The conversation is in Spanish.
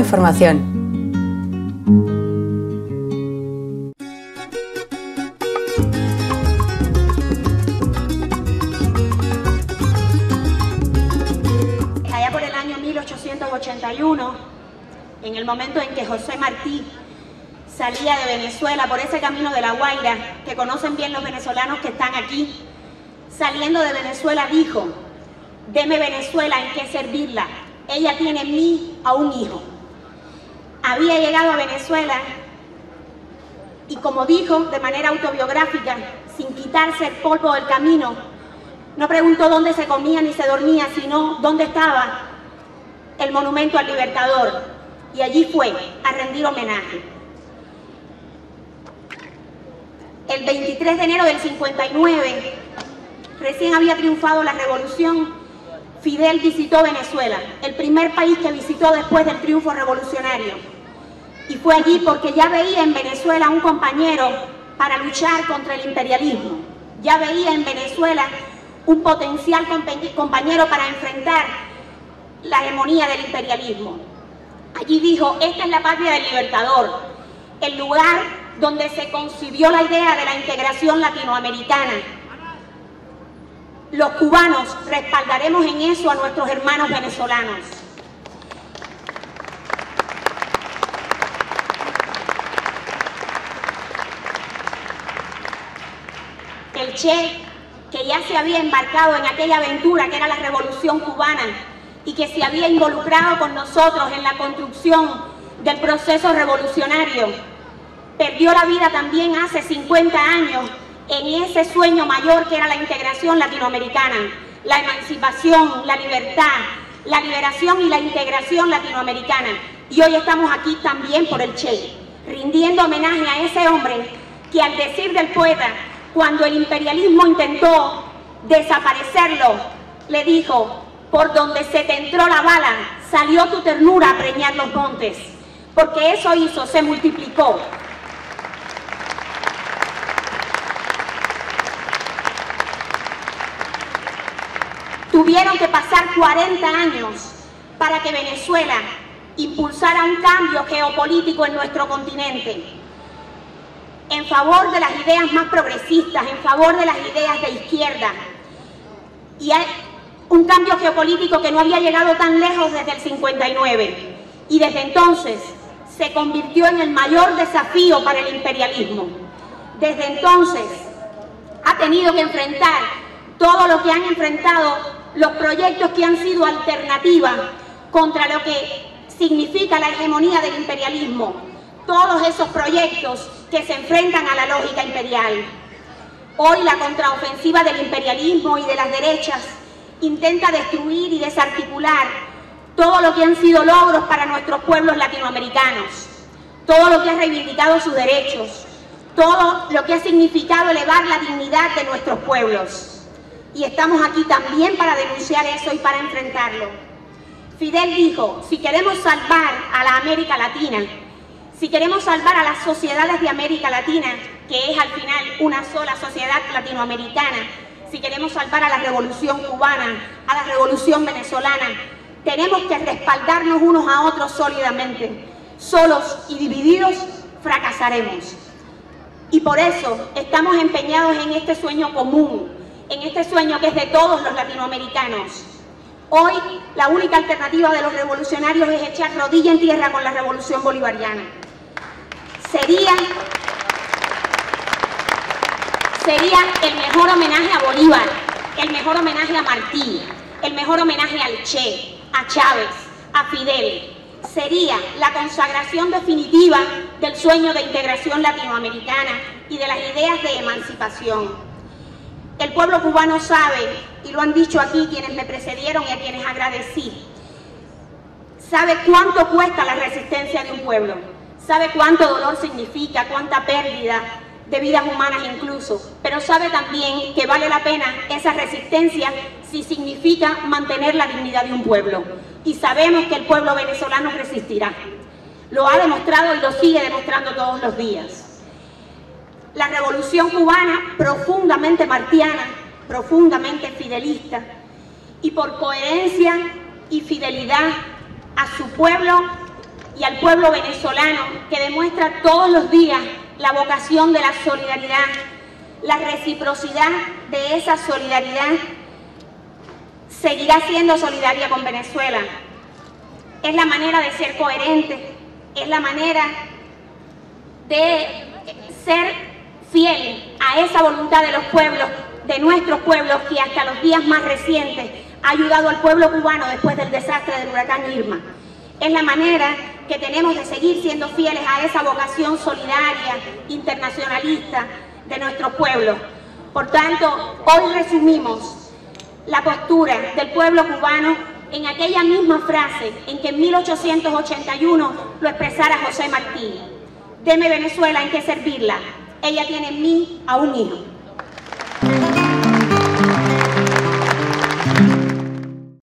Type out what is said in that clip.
Información. Allá por el año 1881, en el momento en que José Martí salía de Venezuela por ese camino de la Guaira, que conocen bien los venezolanos que están aquí, saliendo de Venezuela dijo, deme Venezuela en qué servirla, ella tiene en mí a un hijo. Había llegado a Venezuela y como dijo de manera autobiográfica, sin quitarse el polvo del camino, no preguntó dónde se comía ni se dormía, sino dónde estaba el monumento al libertador. Y allí fue a rendir homenaje. El 23 de enero del 59, recién había triunfado la revolución, Fidel visitó Venezuela, el primer país que visitó después del triunfo revolucionario. Y fue allí porque ya veía en Venezuela un compañero para luchar contra el imperialismo. Ya veía en Venezuela un potencial compañero para enfrentar la hegemonía del imperialismo. Allí dijo, esta es la patria del libertador, el lugar donde se concibió la idea de la integración latinoamericana. Los cubanos respaldaremos en eso a nuestros hermanos venezolanos. Che, que ya se había embarcado en aquella aventura que era la revolución cubana y que se había involucrado con nosotros en la construcción del proceso revolucionario, perdió la vida también hace 50 años en ese sueño mayor que era la integración latinoamericana, la emancipación, la libertad, la liberación y la integración latinoamericana. Y hoy estamos aquí también por el Che, rindiendo homenaje a ese hombre que al decir del poeta, cuando el imperialismo intentó desaparecerlo, le dijo, por donde se te entró la bala, salió tu ternura a preñar los montes, porque eso hizo, se multiplicó. Tuvieron que pasar 40 años para que Venezuela impulsara un cambio geopolítico en nuestro continente, en favor de las ideas más progresistas, en favor de las ideas de izquierda. Y hay un cambio geopolítico que no había llegado tan lejos desde el 59. Y desde entonces se convirtió en el mayor desafío para el imperialismo. Desde entonces ha tenido que enfrentar todo lo que han enfrentado los proyectos que han sido alternativas contra lo que significa la hegemonía del imperialismo, todos esos proyectos que se enfrentan a la lógica imperial. Hoy la contraofensiva del imperialismo y de las derechas intenta destruir y desarticular todo lo que han sido logros para nuestros pueblos latinoamericanos, todo lo que ha reivindicado sus derechos, todo lo que ha significado elevar la dignidad de nuestros pueblos y estamos aquí también para denunciar eso y para enfrentarlo. Fidel dijo, si queremos salvar a la América Latina, si queremos salvar a las sociedades de América Latina, que es al final una sola sociedad latinoamericana, si queremos salvar a la revolución cubana, a la revolución venezolana, tenemos que respaldarnos unos a otros sólidamente. Solos y divididos fracasaremos. Y por eso estamos empeñados en este sueño común, en este sueño que es de todos los latinoamericanos. Hoy la única alternativa de los revolucionarios es echar rodilla en tierra con la revolución bolivariana. Sería, sería el mejor homenaje a Bolívar, el mejor homenaje a Martí, el mejor homenaje al Che, a Chávez, a Fidel. Sería la consagración definitiva del sueño de integración latinoamericana y de las ideas de emancipación. El pueblo cubano sabe, y lo han dicho aquí quienes me precedieron y a quienes agradecí, sabe cuánto cuesta la resistencia de un pueblo, sabe cuánto dolor significa, cuánta pérdida de vidas humanas incluso, pero sabe también que vale la pena esa resistencia si significa mantener la dignidad de un pueblo. Y sabemos que el pueblo venezolano resistirá. Lo ha demostrado y lo sigue demostrando todos los días la revolución cubana profundamente martiana, profundamente fidelista, y por coherencia y fidelidad a su pueblo y al pueblo venezolano que demuestra todos los días la vocación de la solidaridad, la reciprocidad de esa solidaridad, seguirá siendo solidaria con Venezuela. Es la manera de ser coherente, es la manera de ser fiel a esa voluntad de los pueblos, de nuestros pueblos, que hasta los días más recientes ha ayudado al pueblo cubano después del desastre del huracán Irma. Es la manera que tenemos de seguir siendo fieles a esa vocación solidaria, internacionalista de nuestros pueblos. Por tanto, hoy resumimos la postura del pueblo cubano en aquella misma frase en que en 1881 lo expresara José Martí. Deme Venezuela en que servirla. Ella tiene en mí a un hijo.